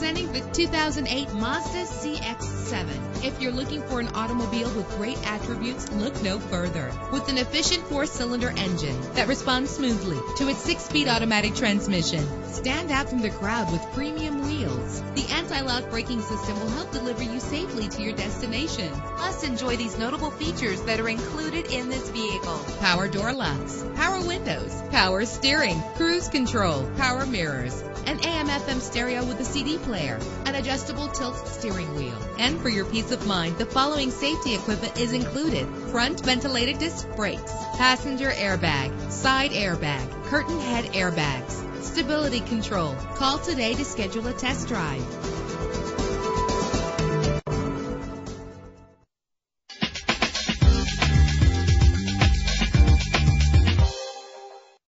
the 2008 Mazda CX-7. If you're looking for an automobile with great attributes, look no further. With an efficient four-cylinder engine that responds smoothly to its six-speed automatic transmission, stand out from the crowd with premium wheels. The anti-lock braking system will help deliver you safely to your destination. Plus, enjoy these notable features that are included in this vehicle. Power door locks, power windows, power steering, cruise control, power mirrors, an AM FM stereo with a CD player, an adjustable tilt steering wheel. And for your peace of mind, the following safety equipment is included. Front ventilated disc brakes, passenger airbag, side airbag, curtain head airbags, stability control. Call today to schedule a test drive.